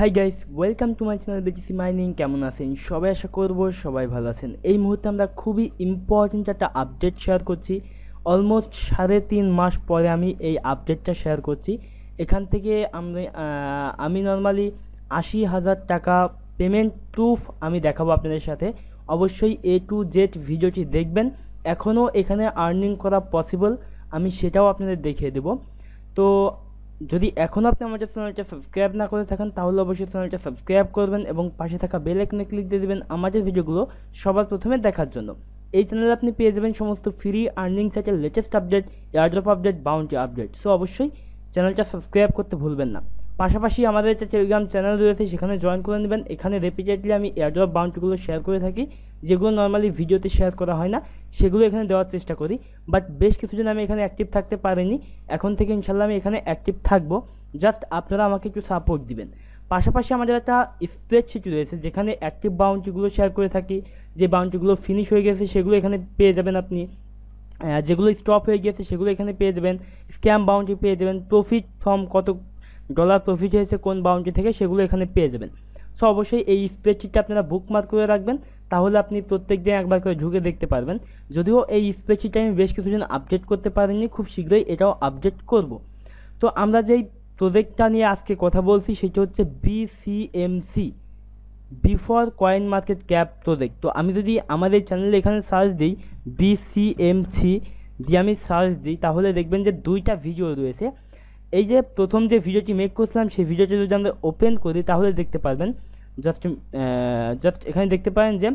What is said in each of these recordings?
Hi guys welcome to my channel BTC mining কেমন আছেন? সবাই আশা করব সবাই ভালো আছেন। এই মুহূর্তে আমরা খুবই ইম্পর্টেন্ট একটা আপডেট শেয়ার করছি। অলমোস্ট সাড়ে তিন মাস পরে আমি এই আপডেটটা শেয়ার করছি। এখান থেকে আমি আমি নর্মালি আশি হাজার টাকা পেমেন্ট প্রুফ আমি দেখাবো আপনাদের সাথে। অবশ্যই এ টু জেড ভিডিওটি দেখবেন। এখনও এখানে আর্নিং করা পসিবল আমি সেটাও আপনাদের দেখিয়ে দেবো। তো যদি এখনও আপনি আমাদের চ্যানেলটা সাবস্ক্রাইব না করে থাকেন, তাহলে অবশ্যই চ্যানেলটা সাবস্ক্রাইব করবেন এবং পাশে থাকা বেল আইকনে ক্লিক দিয়ে দেবেন আমাদের ভিডিওগুলো সবার প্রথমে দেখার জন্য। এই চ্যানেলে আপনি পেয়ে যাবেন সমস্ত ফ্রি আর্নিং সাইটের latest update airdrop update bounty update so অবশ্যই চ্যানেলটা সাবস্ক্রাইব করতে ভুলবেন না। পাশাপাশি আমাদের একটা টেলিগ্রাম চ্যানেল রয়েছে, সেখানে জয়েন করে নেবেন। এখানে রেপিটেডলি আমি এয়ারড্রপ বাউন্টিগুলো শেয়ার করে থাকি, যেগুলো নর্মালি ভিডিওতে শেয়ার করা হয় না, সেগুলো এখানে দেওয়ার চেষ্টা করি। বাট বেশ কিছুদিন আমি এখানে অ্যাক্টিভ থাকতে পারিনি। এখন থেকে ইনশাল্লাহ আমি এখানে অ্যাক্টিভ থাকব। জাস্ট আপনারা আমাকে একটু সাপোর্ট দিবেন। পাশাপাশি আমাদের একটা স্প্রেডশিট রয়েছে, যেখানে অ্যাক্টিভ বাউন্টিগুলো শেয়ার করে থাকি। যে বাউন্টিগুলো ফিনিশ হয়ে গেছে, সেগুলো এখানে পেয়ে যাবেন আপনি। যেগুলো স্টপ হয়ে গিয়েছে, সেগুলো এখানে পেয়ে যাবেন। স্ক্যাম বাউন্টি পেয়ে যাবেন। প্রফিট ফর্ম কত ডলার প্রফিট হয়েছে কোন বাউন্ডারি থেকে সেগুলো এখানে পেয়ে যাবেন। সো অবশ্যই এই স্প্রেডশিটটা আপনারা বুকমার্ক করে রাখবেন, তাহলে আপনি প্রত্যেক দিন একবার করে ঝুঁকে দেখতে পারবেন। যদিও এই স্প্রেডশিটটা আমি বেশ কিছুদিন আপডেট করতে পারিনি, খুব শীঘ্রই এটাও আপডেট করব। তো আমরা যেই প্রজেক্টটা নিয়ে আজকে কথা বলছি, সেটা হচ্ছে BCMC before coin market cap project তো আমি যদি আমাদের চ্যানেলে এখানে সার্চ দিই বিসিএমসি দিয়ে আমি সার্চ দিই, তাহলে দেখবেন যে দুইটা ভিডিও রয়েছে। এই যে প্রথম যে ভিডিওটি মেক করছিলাম, সেই ভিডিওটি যদি আমরা ওপেন করি, তাহলে দেখতে পারবেন। জাস্ট জাস্ট এখানে দেখতে পারেন যে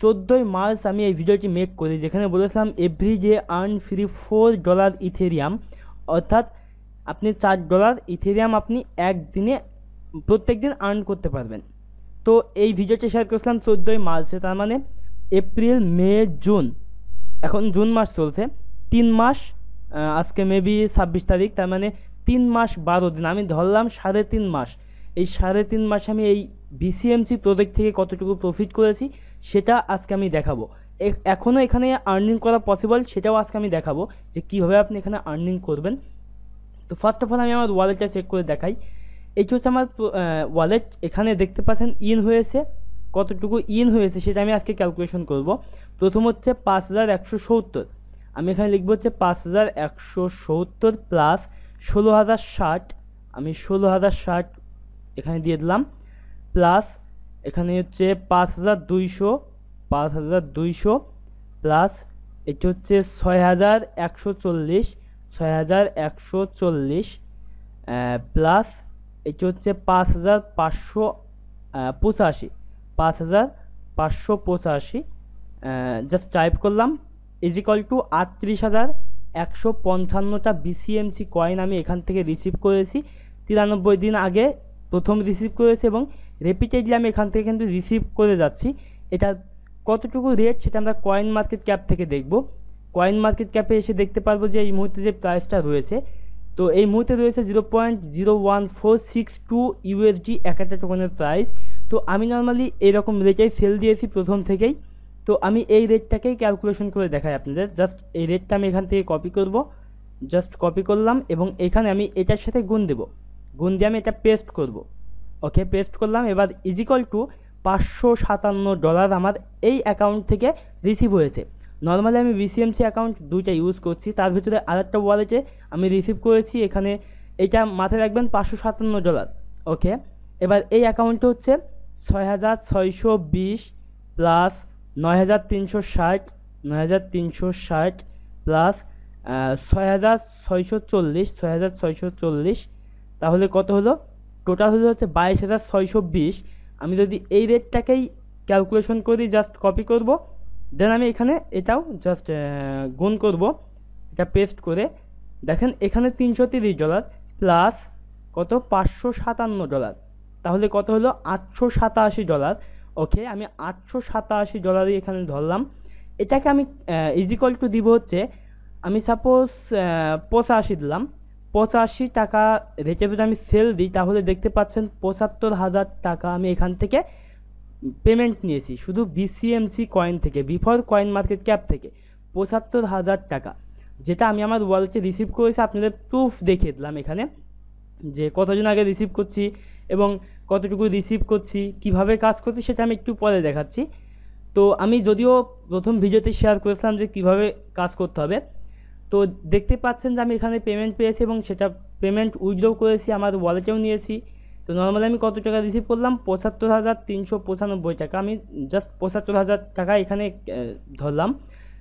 চোদ্দোই মার্চ আমি এই ভিডিওটি মেক করি, যেখানে বলেছিলাম every day earn free four dollar Ethereum অর্থাৎ আপনি চার ডলার ইথেরিয়াম আপনি একদিনে প্রত্যেক দিন আর্ন করতে পারবেন। তো এই ভিডিওটি শেয়ার করেছিলাম চোদ্দোই মার্চে তার মানে এপ্রিল মে জুন এখন জুন মাস চলছে, তিন মাস আজকে মেবি ছাব্বিশ তারিখ, তার মানে তিন মাস বারো দিন। আমি ধরলাম সাড়ে তিন মাস। এই সাড়ে তিন মাসে আমি এই বিসিএমসি প্রোজেক্ট থেকে কতটুকু প্রফিট করেছি, সেটা আজকে আমি দেখাবো। এখনও এখানে আর্নিং করা পসিবল সেটাও আজকে আমি দেখাবো যে কীভাবে আপনি এখানে আর্নিং করবেন। তো ফার্স্ট অফ অল আমি আমার ওয়ালেটটা চেক করে দেখাই। এইটা হচ্ছে আমার ওয়ালেট এখানে দেখতে পাচ্ছেন ইন হয়েছে। কতটুকু ইন হয়েছে সেটা আমি আজকে ক্যালকুলেশন করব। প্রথম হচ্ছে পাঁচ হাজার একশো সত্তর। আমি এখানে লিখব হচ্ছে পাঁচ হাজার একশো সত্তর প্লাস ষোলো হাজার ষাট। আমি ষোলো হাজার ষাট এখানে দিয়ে দিলাম। প্লাস এখানে হচ্ছে পাঁচ হাজার দুইশো, পাঁচ হাজার দুইশো প্লাস এটি হচ্ছে ছয় হাজার একশো চল্লিশ, ছয় হাজার একশো চল্লিশ। প্লাস এটি হচ্ছে পাঁচ হাজার পাঁচশো পঁচাশি, পাঁচ হাজার পাঁচশো পঁচাশি। জাস্ট টাইপ করলাম। ইজিকল টু আটত্রিশ হাজার একশো পঞ্চান্নটা বিসিএমসি কয়েন আমি এখান থেকে রিসিভ করেছি। তিরানব্বই দিন আগে প্রথম রিসিভ করেছি এবং রিপিটেডলি আমি এখান থেকে কিন্তু রিসিভ করে যাচ্ছি। এটা কতটুকু রেট সেটা আমরা কয়েন মার্কেট ক্যাপ থেকে দেখব। কয়েন মার্কেট ক্যাপে এসে দেখতে পারব যে এই মুহূর্তে যে প্রাইসটা রয়েছে, তো এই মুহূর্তে রয়েছে zero point zero one four six two USD এক একটা টোকনের প্রাইস তো আমি নর্মালি এরকম রেটেই সেল দিয়েছি প্রথম থেকেই। তো আমি এই রেটটাকেই ক্যালকুলেশন করে দেখাই আপনাদের। জাস্ট এই রেটটা আমি এখান থেকে কপি করব। জাস্ট কপি করলাম এবং এখানে আমি এটার সাথে গুণ দেব। গুণ দিয়ে আমি এটা পেস্ট করব। ওকে পেস্ট করলাম। এবার ইজিকল টু পাঁচশো সাতান্ন ডলার আমার এই অ্যাকাউন্ট থেকে রিসিভ হয়েছে। নর্মালি আমি বিসিএমসি অ্যাকাউন্ট দুইটা ইউজ করছি। তার ভিতরে আরেকটা ওয়ালেটে আমি রিসিভ করেছি। এখানে এটা মাথায় রাখবেন পাঁচশো সাতান্ন ডলার ওকে এবার এই অ্যাকাউন্টে হচ্ছে ছয় হাজার ছয়শো বিশ প্লাস নয় হাজার তিনশো ষাট, নয় হাজার তিনশো ষাট প্লাস ছয় হাজার ছয়শো চল্লিশ, ছয় হাজার ছয়শো চল্লিশ, তাহলে কত হলো? টোটাল হলো হচ্ছে বাইশ হাজার ছয়শো বিশ। আমি যদি এই রেটটাকেই ক্যালকুলেশন করি জাস্ট কপি করব দেন আমি এখানে এটাও জাস্ট গুণ করব, এটা পেস্ট করে। দেখেন, এখানে তিনশো তিরিশ ডলার প্লাস কত? পাঁচশো সাতান্ন ডলার তাহলে কত হলো? আটশো সাতাশি ডলার ওকে, আমি আটশো সাতাশি ডলারই এখানে ধরলাম। এটাকে আমি ইজিকল টু দিব হচ্ছে, আমি সাপোজ পঁচাশি দিলাম। পঁচাশি টাকা রেটে যদি আমি সেল দিই, তাহলে দেখতে পাচ্ছেন পঁচাত্তর হাজার টাকা আমি এখান থেকে পেমেন্ট নিয়েছি, শুধু বিসিএমসি কয়েন থেকে বিফোর কয়েন মার্কেট ক্যাপ থেকে, পঁচাত্তর হাজার টাকা। যেটা আমি আমার ওয়ালেটে রিসিভ করেছি, আপনাদের প্রুফ দেখিয়ে দিলাম এখানে, যে কতদিন আগে রিসিভ করছি এবং কতটুকু রিসিভ করছি, কীভাবে কাজ করছি সেটা আমি একটু পরে দেখাচ্ছি। তো আমি যদিও প্রথম ভিডিওতে শেয়ার করেছিলাম যে কীভাবে কাজ করতে হবে, তো দেখতে পাচ্ছেন যে আমি এখানে পেমেন্ট পেয়েছি এবং সেটা পেমেন্ট উইথড্র করেছি, আমার ওয়ালেটেও নিয়েছি। তো নর্মালি আমি কত টাকা রিসিভ করলাম? পঁচাত্তর হাজার তিনশো পঁচানব্বই টাকা। আমি জাস্ট পঁচাত্তর হাজার টাকা এখানে ধরলাম।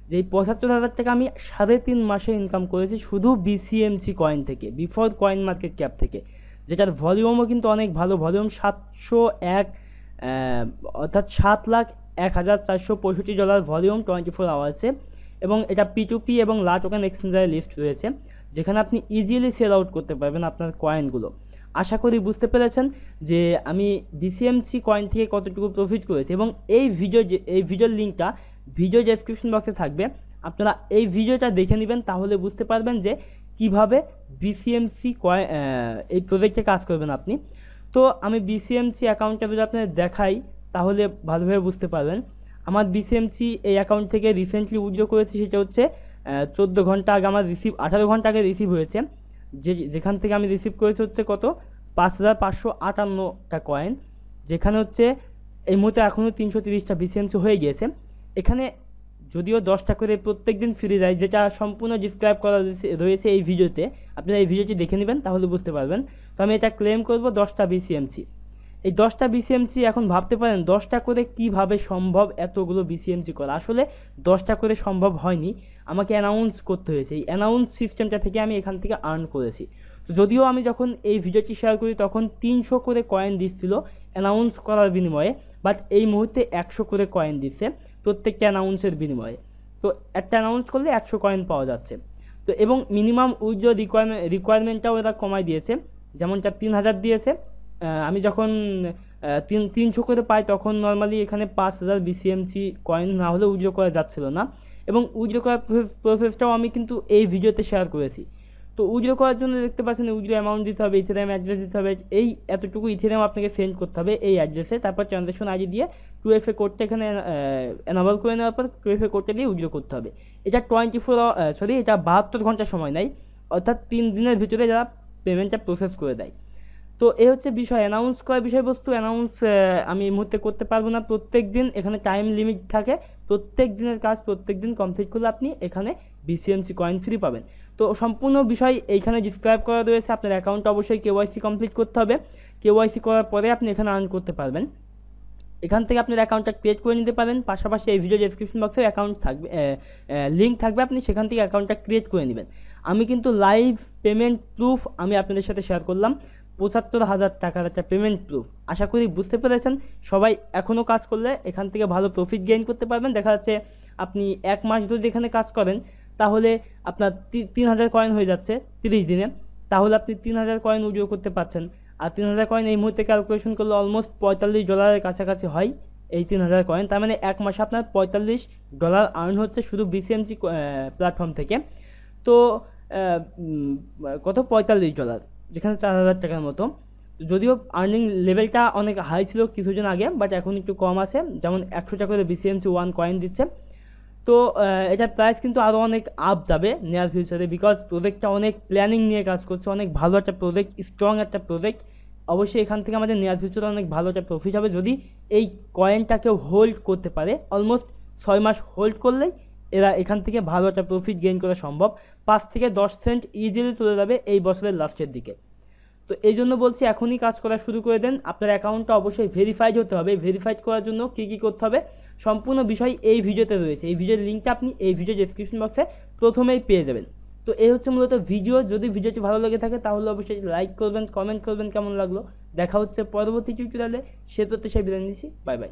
যে এই পঁচাত্তর হাজার টাকা আমি সাড়ে তিন মাসে ইনকাম করেছি শুধু বিসিএমসি কয়েন থেকে বিফোর কয়েন মার্কেট ক্যাপ থেকে। যেটার ভলিউমও কিন্তু অনেক ভালো। ভলিউম সাতশো এক অর্থাৎ সাত লাখ এক হাজার চারশো পঁয়ষট্টি ডলার ভলিউম টোয়েন্টি ফোর আওয়ার্সে এবং এটা পি টু পি এবং লা টোকেন এক্সচেঞ্জারে লিস্ট রয়েছে, যেখানে আপনি ইজিলি সেল আউট করতে পারবেন আপনার কয়েনগুলো আশা করি বুঝতে পেরেছেন যে আমি বিসিএমসি কয়েন থেকে কতটুকু প্রফিট করেছি এবং এই ভিডিও এই ভিডিওর লিঙ্কটা ভিডিও ডেসক্রিপশন বক্সে থাকবে। আপনারা এই ভিডিওটা দেখে নেবেন, তাহলে বুঝতে পারবেন যে কীভাবে বিসিএমসি কয়েন এই প্রজেক্টে কাজ করবেন আপনি? তো আমি বিসিএমসি অ্যাকাউন্টটা যদি আপনাদের দেখাই, তাহলে ভালোভাবে বুঝতে পারবেন। আমার বিসিএমসি এই অ্যাকাউন্ট থেকে রিসেন্টলি উইথড্র করেছি, সেটা হচ্ছে চোদ্দ ঘণ্টা আগে আমার রিসিভ আঠারো ঘণ্টা আগে রিসিভ হয়েছে। যে, যেখান থেকে আমি রিসিভ করেছি হচ্ছে কত? পাঁচ হাজার পাঁচশো আটান্নটা কয়েন যেখানে হচ্ছে, এই মুহূর্তে এখনও তিনশো তিরিশটা বিসিএমসি হয়ে গিয়েছে। এখানে যদিও দশটা করে প্রত্যেক দিন ফ্রি দেয়, যেটা সম্পূর্ণ ডিসক্রাইব করা রয়েছে- এই ভিডিওতে। আপনারা এই ভিডিওটি দেখে নেবেন, তাহলে বুঝতে পারবেন। তো আমি এটা ক্লেম করব দশটা বিসিএমসি এই দশটা বিসিএমসি এখন ভাবতে পারেন, দশটা করে কীভাবে সম্ভব এতগুলো বিসিএমসি করা? আসলে দশটা করে সম্ভব হয়নি। আমাকে অ্যানাউন্স করতে হয়েছে। এই অ্যানাউন্স সিস্টেমটা থেকে আমি এখান থেকে আর্ন করেছি। যদিও আমি যখন এই ভিডিওটি শেয়ার করি, তখন তিনশো করে কয়েন দিচ্ছিল অ্যানাউন্স করার বিনিময়ে বাট এই মুহূর্তে একশো করে কয়েন দিচ্ছে। প্রত্যেকটা অ্যানাউন্সের বিনিময়ে। তো একটা অ্যানাউন্স করলে একশো কয়েন পাওয়া যাচ্ছে। তো এবং মিনিমাম উইথড্র রিকোয়ারমেন্ট রিকোয়ারমেন্টটাও এরা কমাই দিয়েছে। যেমনটা তিন হাজার দিয়েছে। আমি যখন তিন, তিনশো করে পাই, তখন নর্মালি এখানে পাঁচ হাজার বিসিএমসি কয়েন না হলে উইথড্র করা যাচ্ছিল না। এবং উইথড্র করার প্রসেসটাও আমি কিন্তু এই ভিডিওতে শেয়ার করেছি। তো উইড্রো করার জন্য দেখতে পাচ্ছেন উইড্রো অ্যামাউন্ট দিতে হবে ইথেরিয়াম অ্যাড্রেস দিতে হবে, এই এতটুকু ইথেরিয়াম আপনাকে সেন্ড করতে হবে এই অ্যাড্রেসে তারপর ট্রানজ্যাকশন আইডি দিয়ে টু এফ এ কোডটা এখানে এনাবল করে নেওয়ার পর টু এফ এ কোডটা দিয়ে উইড্রো করতে হবে। এটা টোয়েন্টি ফোর সরি এটা বাহাত্তর ঘণ্টা সময় নেয়। অর্থাৎ তিন দিনের ভিতরে যারা পেমেন্টটা প্রসেস করে দেয়। তো এই হচ্ছে বিষয় অ্যানাউন্স করার বিষয়বস্তু অ্যানাউন্স আমি এই মুহূর্তে করতে পারব না। প্রত্যেক দিন এখানে টাইম লিমিট থাকে। প্রত্যেক দিনের কাজ প্রত্যেক দিন কমপ্লিট করলে আপনি এখানে বিসিএমসি কয়েন ফ্রি পাবেন। তো সম্পূর্ণ বিষয় এইখানে ডিসক্রাইব করা রয়েছে। আপনার অ্যাকাউন্ট অবশ্যই কেওয়াইসি কমপ্লিট করতে হবে। কেওয়াইসি করার পরে আপনি এখানে আর্ন করতে পারবেন। এখান থেকে আপনার অ্যাকাউন্টটা ক্রিয়েট করে নিতে পারেন। পাশাপাশি এই ভিডিও ডেসক্রিপশন বক্সে অ্যাকাউন্ট থাকবে লিঙ্ক থাকবে। আপনি সেখান থেকে অ্যাকাউন্টটা ক্রিয়েট করে নেবেন। আমি কিন্তু লাইভ পেমেন্ট প্রুফ আমি আপনাদের সাথে শেয়ার করলাম। পঁচাত্তর হাজার টাকার একটা পেমেন্ট প্রুফ আশা করি বুঝতে পেরেছেন। সবাই এখনও কাজ করলে এখান থেকে ভালো প্রফিট গেইন করতে পারবেন। দেখা যাচ্ছে আপনি এক মাস যদি এখানে কাজ করেন, তাহলে আপনার তিন হাজার কয়েন হয়ে যাচ্ছে তিরিশ দিনে। তাহলে আপনি তিন হাজার কয়েন উইড্রো করতে পারছেন। আর তিন হাজার কয়েন এই মুহূর্তে ক্যালকুলেশন করলে অলমোস্ট পঁয়তাল্লিশ ডলারের কাছাকাছি হয় এই তিন হাজার কয়েন তার মানে এক মাসে আপনার পঁয়তাল্লিশ ডলার আর্ন হচ্ছে শুধু বিসিএমসি প্ল্যাটফর্ম থেকে। তো কত? পঁয়তাল্লিশ ডলার যেখানে চার হাজার টাকার মতো। যদিও আর্নিং লেভেলটা অনেক হাই ছিল কিছুদিন আগে বাট এখন একটু কম আছে। যেমন একশো টাকা করে বিসিএমসি ওয়ান কয়েন দিচ্ছে। তো এটার প্রাইস কিন্তু আরও অনেক আপ যাবে নেয়ার ফিউচারে বিকজ প্রোজেক্টটা অনেক প্ল্যানিং নিয়ে কাজ করছে, অনেক ভালো একটা প্রোজেক্ট স্ট্রং একটা প্রোজেক্ট অবশ্যই এখান থেকে আমাদের নেয়ার ফিউচারে অনেক ভালো একটা প্রফিট হবে যদি এই কয়েনটাকেও হোল্ড করতে পারে। অলমোস্ট ছয় মাস হোল্ড করলেই এরা এখান থেকে ভালো একটা প্রফিট গেইন করা সম্ভব। পাঁচ থেকে দশ সেন্ট ইজিলি চলে যাবে এই বছরের লাস্টের দিকে। তো এই জন্য বলছি এখনই কাজ করা শুরু করে দেন। আপনার অ্যাকাউন্টটা অবশ্যই ভেরিফাইড হতে হবে। ভেরিফাইড করার জন্য কী কী করতে হবে? সম্পূর্ণ বিষয় এই ভিডিওতে রয়েছে। এই ভিডিওর লিঙ্কটা আপনি এই ভিডিও ডেসক্রিপশন বক্সে প্রথমেই পেয়ে যাবেন। তো এই হচ্ছে মূলত ভিডিও যদি ভিডিওটি ভালো লেগে থাকে, তাহলে অবশ্যই লাইক করবেন কমেন্ট করবেন কেমন লাগল। দেখা হচ্ছে পরবর্তী টিউটোরিয়ালে সে প্রত্যাশায় বিদায় নিচ্ছি। Bye bye